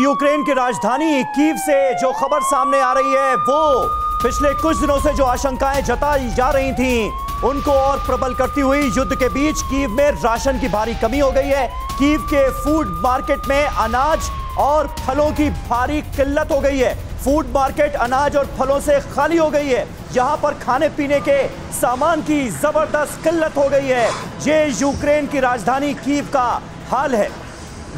Ukraine की राजधानी Kyiv से जो खबर सामने आ रही है, वो पिछले कुछ दिनों से जो आशंकाएँ जताई जा रही थीं, उनको और प्रबल करती हुई युद्ध के बीच कीव में राशन की भारी कमी हो गई है। कीव के फ़ूड मार्केट में अनाज और फलों की भारी किल्लत हो गई है। फ़ूड मार्केट अनाज और फलों से खाली हो गई है। यहाँ पर खाने पीने के सामान की ज़बरदस्त किल्लत हो गई है। ये यूक्रेन की राजधानी कीव का हाल है।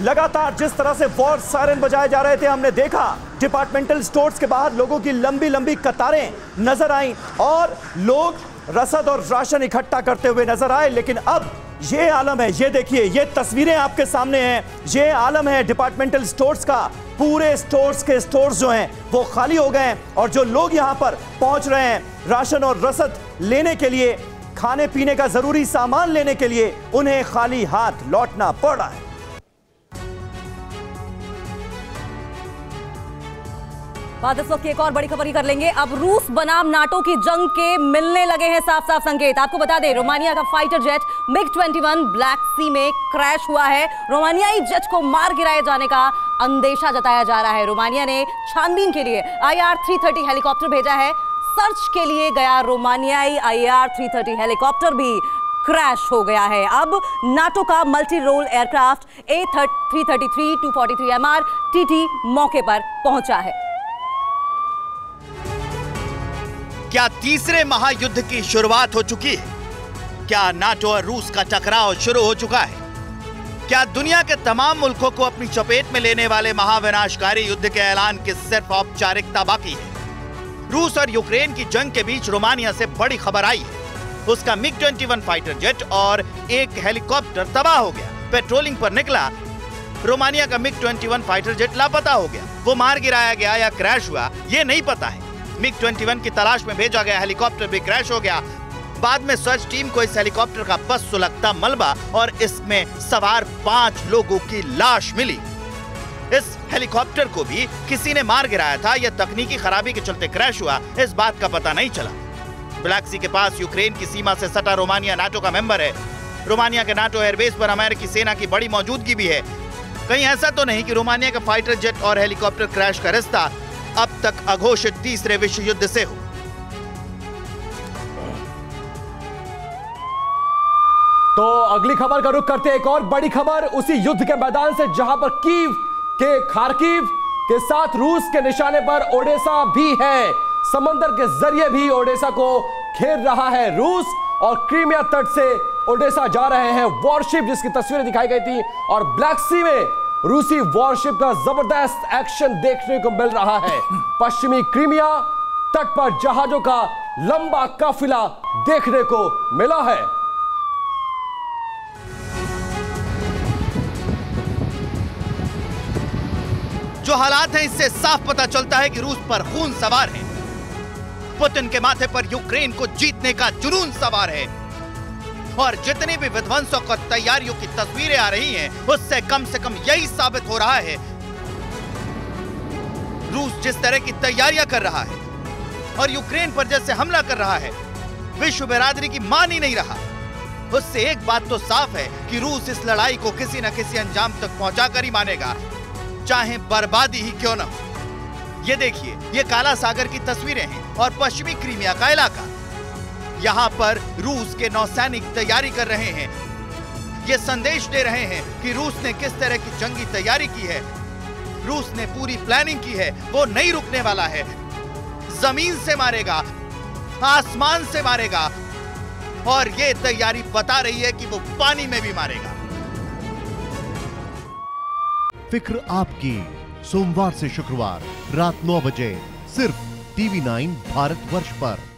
लगातार जिस तरह से वॉर सायरन बजाए जा रहे थे, हमने देखा डिपार्टमेंटल स्टोर्स के बाहर लोगों की लंबी लंबी कतारें नज़र आईं और लोग रसद और राशन इकट्ठा करते हुए नज़र आए। लेकिन अब ये आलम है, ये देखिए, ये तस्वीरें आपके सामने हैं। ये आलम है डिपार्टमेंटल स्टोर्स का। पूरे स्टोर्स के स्टोर्स जो हैं, वो खाली हो गए हैं और जो लोग यहाँ पर पहुँच रहे हैं राशन और रसद लेने के लिए खाने पीने का ज़रूरी सामान लेने के लिए, उन्हें खाली हाथ लौटना पड़ रहा है। बात इस वक्त की एक और बड़ी खबर ही कर लेंगे। अब रूस बनाम नाटो की जंग के मिलने लगे हैं साफ़ साफ़ संकेत। आपको बता दें, रोमानिया का fighter jet MiG 21 Black Sea में क्रैश हुआ है। रोमानियाई जेट को मार गिराए जाने का अंदेशा जताया जा रहा है। रोमानिया ने छानबीन के लिए आई आर हेलीकॉप्टर भेजा है। सर्च के लिए गया रोमानियाई, आई आर हेलीकॉप्टर भी क्रैश हो गया है। अब नाटो का multi role aircraft A three thirty three, two forty three मौके पर पहुँचा है। क्या तीसरे महायुद्ध की शुरुआत हो चुकी है? क्या नाटो और रूस का टकराव शुरू हो चुका है? क्या दुनिया के तमाम मुल्कों को अपनी चपेट में लेने वाले महाविनाशकारी युद्ध के ऐलान की सिर्फ़ औपचारिकता बाकी है? रूस और यूक्रेन की जंग के बीच रोमानिया से बड़ी खबर आई है। उसका मिग 21 फाइटर जेट और एक हेलीकॉप्टर तबाह हो गया। पेट्रोलिंग पर निकला। रोमानिया का मिग 21 फाइटर जेट लापता हो गया। वो मार गिराया गया या क्रैश हुआ, ये नहीं पता है। मिग 21 की तलाश में भेजा गया, हेलीकॉप्टर भी क्रैश हो गया। बाद में सर्च टीम को इस हेलीकॉप्टर का बस सुलगता मलबा और इसमें सवार पाँच लोगों की लाश मिली। इस हेलीकॉप्टर को भी किसी ने मार गिराया था, यह तकनीकी खराबी के चलते क्रैश हुआ, इस बात का पता नहीं चला। ब्लैक सी के पास यूक्रेन की सीमा से सटा रोमानिया नाटो का मेंबर है। रोमानिया के नाटो एयरबेस पर अमेरिकी सेना की बड़ी मौजूदगी भी है। कहीं ऐसा तो नहीं कि रोमानिया का फाइटर जेट और हेलीकॉप्टर क्रैश का रिश्ता अब तक अघोषित तीसरे विश्व युद्ध से हो। तो अगली खबर का रुख करते एक और बड़ी खबर, उसी युद्ध के मैदान से, जहाँ पर कीव के खारकीव के साथ रूस के निशाने पर ओडेसा भी है। समंदर के ज़रिए भी ओडेसा को घेर रहा है रूस और क्रीमिया तट से ओडेसा जा रहे हैं। वॉरशिप जिसकी तस्वीरें दिखाई गई थी और ब्लैक सी में रूसी वॉरशिप का ज़बरदस्त एक्शन देखने को मिल रहा है। पश्चिमी क्रीमिया तट पर जहाजों का लंबा काफिला देखने को मिला है। जो हालात हैं, इससे साफ़ पता चलता है कि रूस पर खून सवार है। पुतिन के माथे पर यूक्रेन को जीतने का जुनून सवार है। और जितनी भी विध्वंसों और तैयारियों की तस्वीरें आ रही हैं, उससे कम से कम यही साबित हो रहा है। रूस जिस तरह की तैयारियाँ कर रहा है और यूक्रेन पर जैसे हमला कर रहा है, विश्व बिरादरी की मान ही नहीं रहा। उससे एक बात तो साफ़ है कि रूस इस लड़ाई को किसी न किसी अंजाम तक पहुंचाकर ही मानेगा। चाहे बर्बादी ही क्यों न हो। ये देखिए, ये काला सागर की तस्वीरें हैं और पश्चिमी क्रीमिया का इलाका। यहाँ पर रूस के नौसैनिक तैयारी कर रहे हैं। ये संदेश दे रहे हैं कि रूस ने किस तरह की जंगी तैयारी की है। रूस ने पूरी प्लानिंग की है, वो नहीं रुकने वाला है। ज़मीन से मारेगा, आसमान से मारेगा, और ये तैयारी बता रही है कि वो पानी में भी मारेगा। फ़िक्र आपकी, सोमवार से शुक्रवार, रात 9 बजे, सिर्फ़ टीवी 9 भारत वर्ष पर।